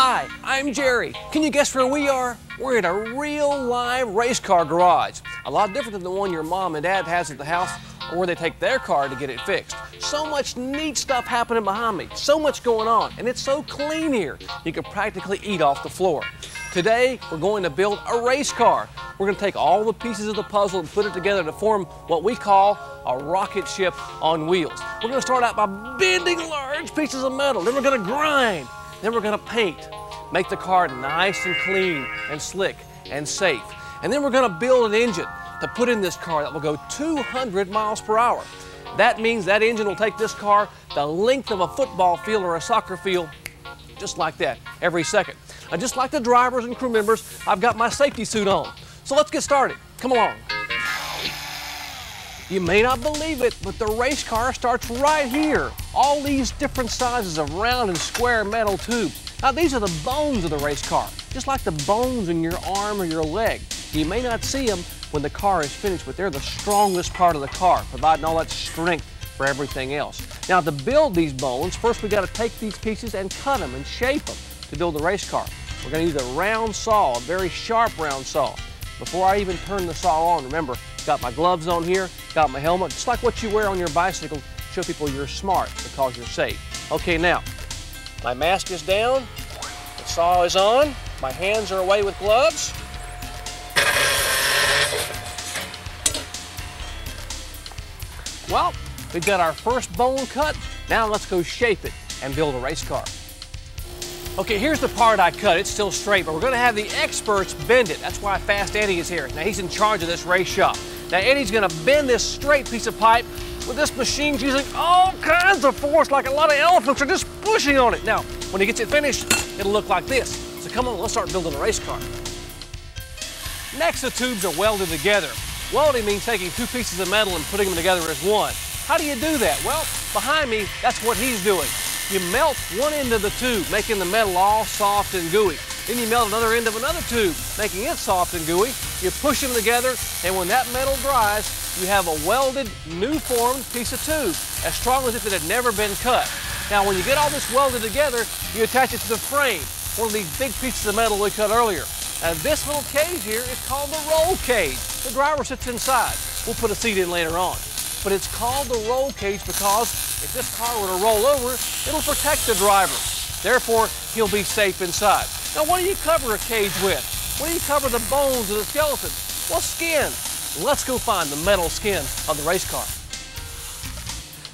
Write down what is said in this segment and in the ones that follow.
Hi, I'm Jerry. Can you guess where we are? We're in a real live race car garage. A lot different than the one your mom and dad has at the house or where they take their car to get it fixed. So much neat stuff happening behind me, so much going on, and it's so clean here, you can practically eat off the floor. Today, we're going to build a race car. We're going to take all the pieces of the puzzle and put it together to form what we call a rocket ship on wheels. We're going to start out by bending large pieces of metal, then we're going to grind, then we're going to paint, make the car nice and clean and slick and safe. And then we're going to build an engine to put in this car that will go 200 miles per hour. That means that engine will take this car the length of a football field or a soccer field, just like that, every second. And just like the drivers and crew members, I've got my safety suit on. So let's get started. Come along. You may not believe it, but the race car starts right here. All these different sizes of round and square metal tubes. Now these are the bones of the race car, just like the bones in your arm or your leg. You may not see them when the car is finished, but they're the strongest part of the car, providing all that strength for everything else. Now to build these bones, first we got to take these pieces and cut them and shape them to build the race car. We're going to use a round saw, a very sharp round saw. Before I even turn the saw on, remember, got my gloves on here, got my helmet, just like what you wear on your bicycle, show people you're smart because you're safe. Okay, now, my mask is down, the saw is on, my hands are away with gloves. Well, we've got our first bone cut. Now let's go shape it and build a race car. Okay, here's the part I cut. It's still straight, but we're gonna have the experts bend it. That's why Fast Eddie is here. Now he's in charge of this race shop. Now Eddie's gonna bend this straight piece of pipe with this machine using all kinds of force, like a lot of elephants are just pushing on it. Now, when he gets it finished, it'll look like this. So come on, let's start building a race car. Next, the tubes are welded together. Welding means taking two pieces of metal and putting them together as one. How do you do that? Well, behind me, that's what he's doing. You melt one end of the tube, making the metal all soft and gooey. Then you melt another end of another tube, making it soft and gooey. You push them together, and when that metal dries, you have a welded, new formed piece of tube, as strong as if it had never been cut. Now, when you get all this welded together, you attach it to the frame, one of these big pieces of metal we cut earlier. And this little cage here is called the roll cage. The driver sits inside. We'll put a seat in later on. But it's called the roll cage because if this car were to roll over, it'll protect the driver. Therefore, he'll be safe inside. Now, what do you cover a cage with? What do you cover the bones of the skeleton? Well, skin. Let's go find the metal skin of the race car.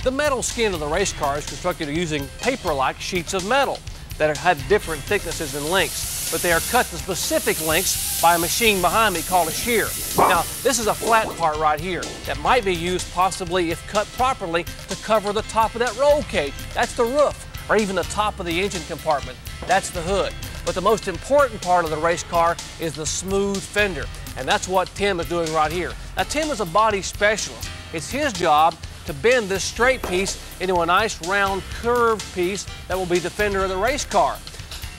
The metal skin of the race car is constructed using paper-like sheets of metal that have different thicknesses and lengths, but they are cut to specific lengths by a machine behind me called a shear. Now, this is a flat part right here that might be used possibly, if cut properly, to cover the top of that roll cage. That's the roof, or even the top of the engine compartment. That's the hood. But the most important part of the race car is the smooth fender, and that's what Tim is doing right here. Now, Tim is a body specialist. It's his job to bend this straight piece into a nice round curved piece that will be the fender of the race car.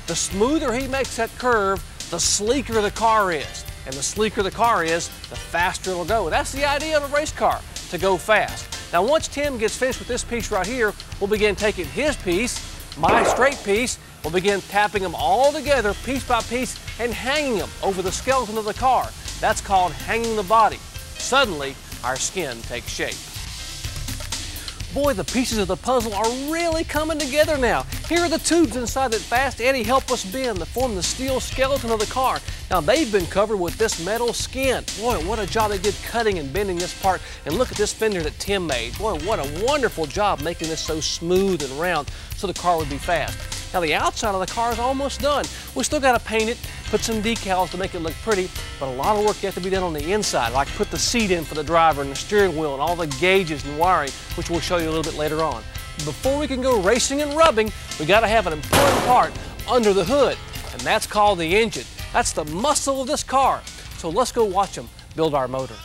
The smoother he makes that curve, the sleeker the car is. And the sleeker the car is, the faster it'll go. That's the idea of a race car, to go fast. Now once Tim gets finished with this piece right here, we'll begin taking his piece, my straight piece, we'll begin tapping them all together piece by piece and hanging them over the skeleton of the car. That's called hanging the body. Suddenly, our skin takes shape. Boy, the pieces of the puzzle are really coming together now. Here are the tubes inside that Fast Eddie helped us bend to form the steel skeleton of the car. Now they've been covered with this metal skin. Boy, what a job they did cutting and bending this part. And look at this fender that Tim made. Boy, what a wonderful job making this so smooth and round so the car would be fast. Now the outside of the car is almost done. We still got to paint it, put some decals to make it look pretty, but a lot of work yet to be done on the inside, like put the seat in for the driver and the steering wheel and all the gauges and wiring, which we'll show you a little bit later on. Before we can go racing and rubbing, we got to have an important part under the hood, and that's called the engine. That's the muscle of this car. So let's go watch them build our motor.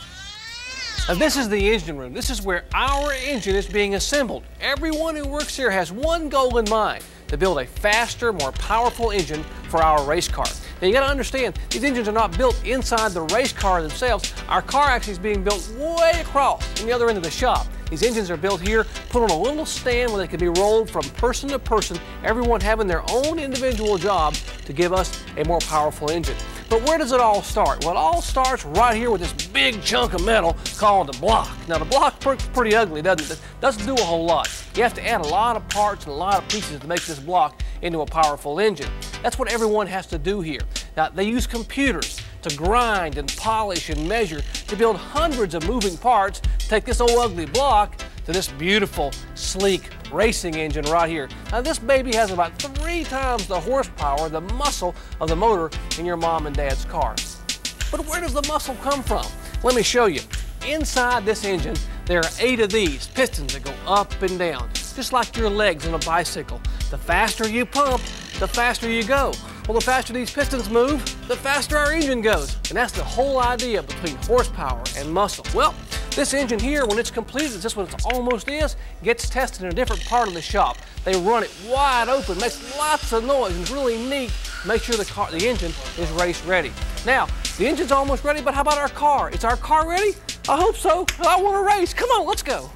Now this is the engine room. This is where our engine is being assembled. Everyone who works here has one goal in mind, to build a faster, more powerful engine for our race car. Now you got to understand, these engines are not built inside the race car themselves. Our car actually is being built way across in the other end of the shop. These engines are built here, put on a little stand where they can be rolled from person to person, everyone having their own individual job to give us a more powerful engine. But where does it all start? Well, it all starts right here with this big chunk of metal called the block. Now, the block looks pretty ugly, doesn't it? Doesn't do a whole lot. You have to add a lot of parts and a lot of pieces to make this block into a powerful engine. That's what everyone has to do here. Now, they use computers to grind and polish and measure to build hundreds of moving parts, take this old ugly block to this beautiful, sleek racing engine right here. Now this baby has about three times the horsepower, the muscle of the motor in your mom and dad's car. But where does the muscle come from? Let me show you. Inside this engine, there are eight of these pistons that go up and down, just like your legs on a bicycle. The faster you pump, the faster you go. Well, the faster these pistons move, the faster our engine goes. And that's the whole idea between horsepower and muscle. Well, this engine here, when it's completed, just what it almost is, gets tested in a different part of the shop. They run it wide open, makes lots of noise, and really neat. Make sure the car, the engine is race ready. Now, the engine's almost ready, but how about our car? Is our car ready? I hope so. I want to race. Come on, let's go.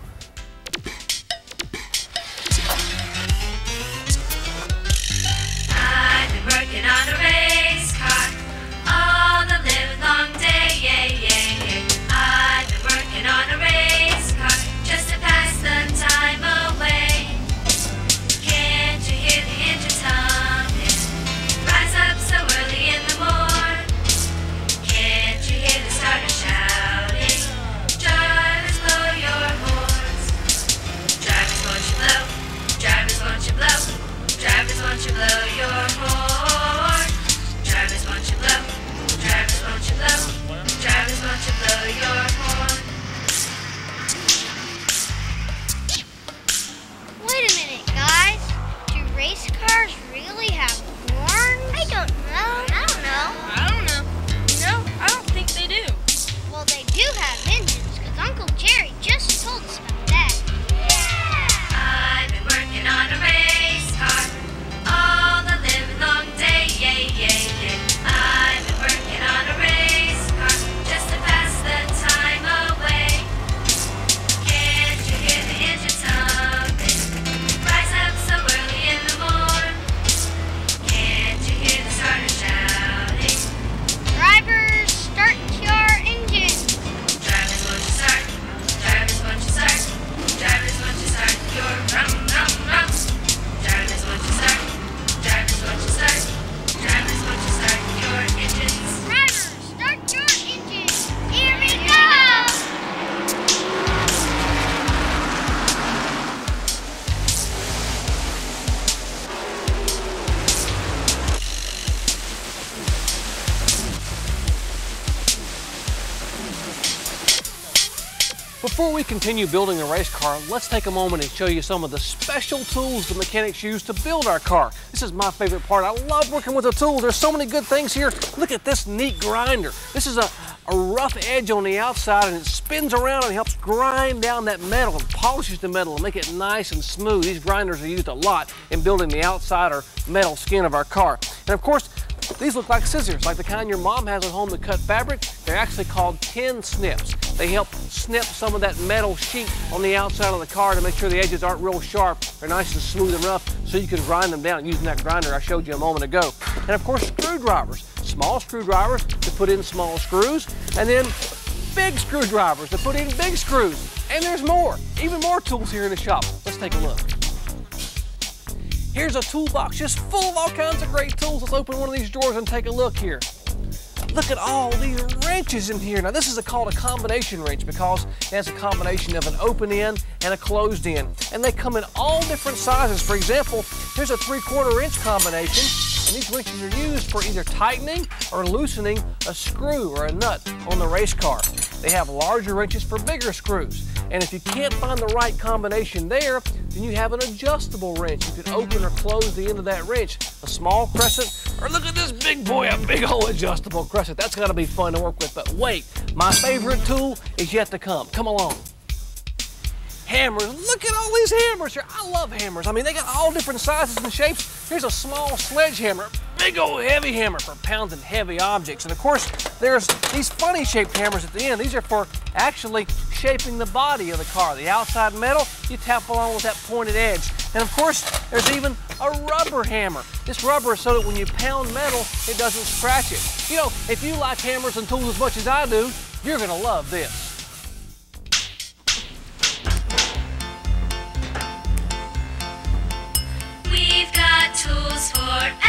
Continue building a race car, let's take a moment and show you some of the special tools the mechanics use to build our car. This is my favorite part. I love working with the tools. There's so many good things here. Look at this neat grinder. This is a, a rough edge on the outside and it spins around and helps grind down that metal and polishes the metal and make it nice and smooth. These grinders are used a lot in building the outside or metal skin of our car. And of course, these look like scissors, like the kind your mom has at home to cut fabric. They're actually called tin snips. They help snip some of that metal sheet on the outside of the car to make sure the edges aren't real sharp. They're nice and smooth and rough so you can grind them down using that grinder I showed you a moment ago. And of course, screwdrivers. Small screwdrivers to put in small screws, and then big screwdrivers to put in big screws. And there's more, even more tools here in the shop. Let's take a look. Here's a toolbox just full of all kinds of great tools. Let's open one of these drawers and take a look here. Look at all these wrenches in here. Now this is a, called a combination wrench because it has a combination of an open end and a closed end. And they come in all different sizes. For example, here's a three quarter inch combination and these wrenches are used for either tightening or loosening a screw or a nut on the race car. They have larger wrenches for bigger screws. And if you can't find the right combination there, then you have an adjustable wrench. You can open or close the end of that wrench. A small crescent, or look at this big boy, a big old adjustable crescent. That's gotta be fun to work with. But wait, my favorite tool is yet to come. Come along. Hammers, look at all these hammers here. I love hammers. I mean, they got all different sizes and shapes. Here's a small sledgehammer, big old heavy hammer for pounding heavy objects. And of course, there's these funny shaped hammers at the end. These are for actually shaping the body of the car. The outside metal, you tap along with that pointed edge. And of course, there's even a rubber hammer. This rubber is so that when you pound metal, it doesn't scratch it. You know, if you like hammers and tools as much as I do, you're gonna love this. We've got tools for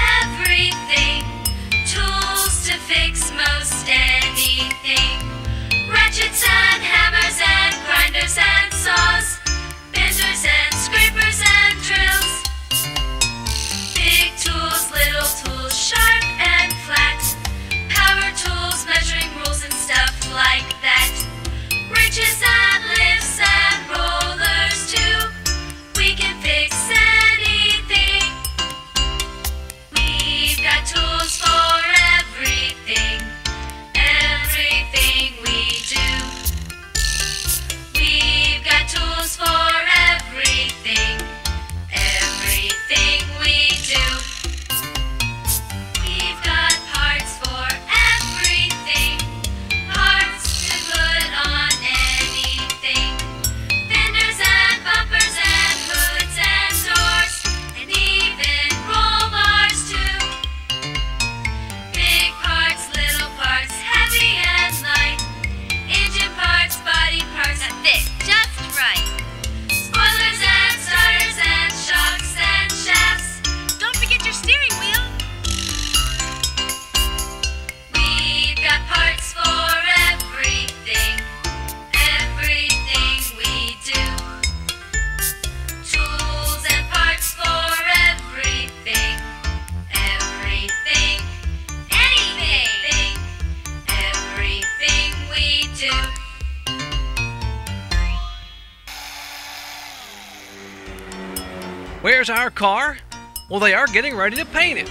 Where's our car? Well, they are getting ready to paint it.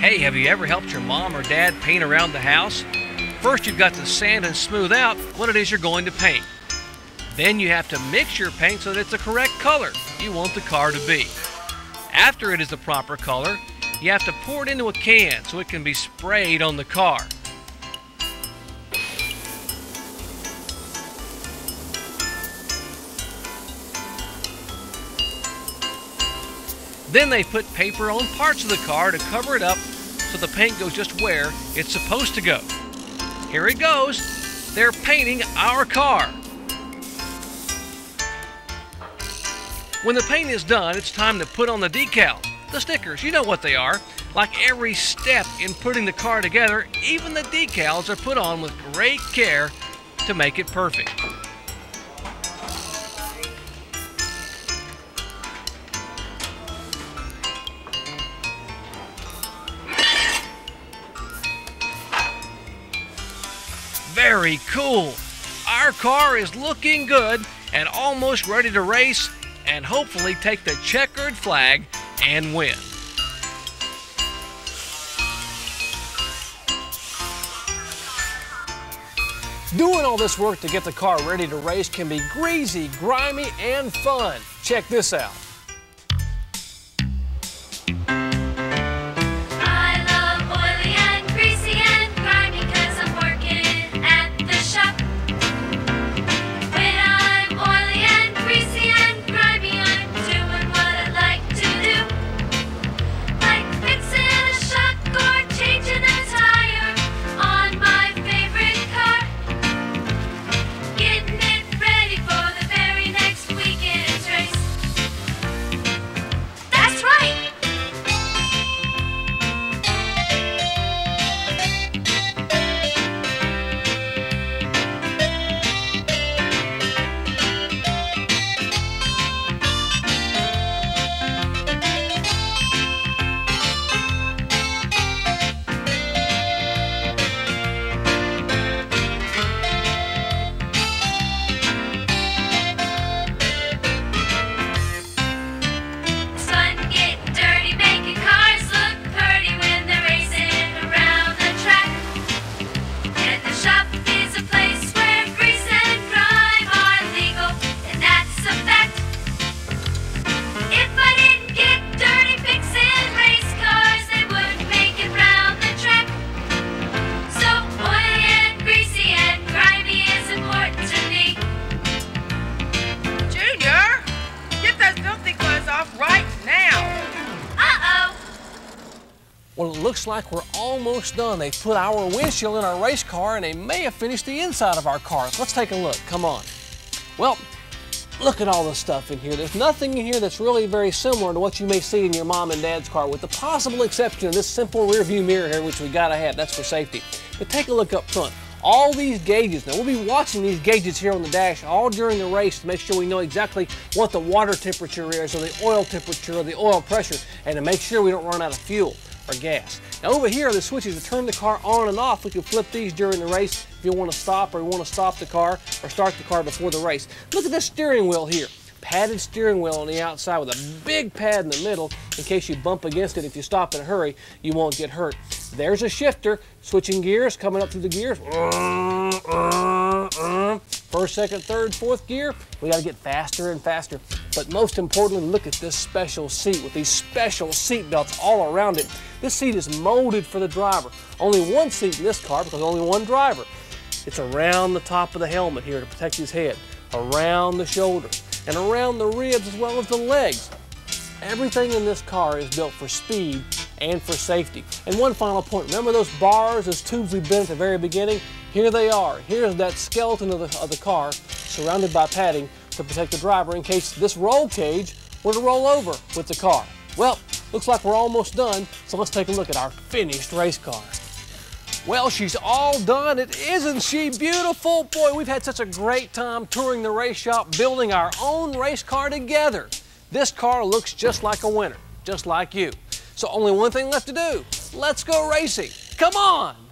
Hey, have you ever helped your mom or dad paint around the house? First, you've got to sand and smooth out what it is you're going to paint. Then you have to mix your paint so that it's the correct color you want the car to be. After it is the proper color, you have to pour it into a can so it can be sprayed on the car. Then they put paper on parts of the car to cover it up so the paint goes just where it's supposed to go. Here it goes. They're painting our car. When the paint is done, it's time to put on the decals, the stickers. You know what they are. Like every step in putting the car together, even the decals are put on with great care to make it perfect. Very cool. Our car is looking good and almost ready to race and hopefully take the checkered flag and win. Doing all this work to get the car ready to race can be greasy, grimy, and fun. Check this out. Almost done. They put our windshield in our race car and they may have finished the inside of our car. Let's take a look. Come on. Well, look at all the stuff in here. There's nothing in here that's really very similar to what you may see in your mom and dad's car, with the possible exception of this simple rear view mirror here, which we gotta have. That's for safety. But take a look up front. All these gauges, now we'll be watching these gauges here on the dash all during the race to make sure we know exactly what the water temperature is or the oil temperature or the oil pressure and to make sure we don't run out of fuel or gas. Now over here are the switches to turn the car on and off. We can flip these during the race if you want to stop or you want to stop the car or start the car before the race. Look at this steering wheel here padded steering wheel on the outside with a big pad in the middle in case you bump against it. If you stop in a hurry, you won't get hurt. There's a shifter, switching gears, coming up through the gears. First, second, third, fourth gear, we gotta get faster and faster. But most importantly, look at this special seat with these special seat belts all around it. This seat is molded for the driver. Only one seat in this car because only one driver. It's around the top of the helmet here to protect his head, around the shoulders, and around the ribs as well as the legs. Everything in this car is built for speed and for safety. And one final point, remember those bars, those tubes we bent at the very beginning? Here they are. Here's that skeleton of the, of the car surrounded by padding to protect the driver in case this roll cage were to roll over with the car. Well, looks like we're almost done, so let's take a look at our finished race car. Well, she's all done. It isn't she beautiful? Boy, we've had such a great time touring the race shop, building our own race car together. This car looks just like a winner, just like you. So only one thing left to do. Let's go racing. Come on.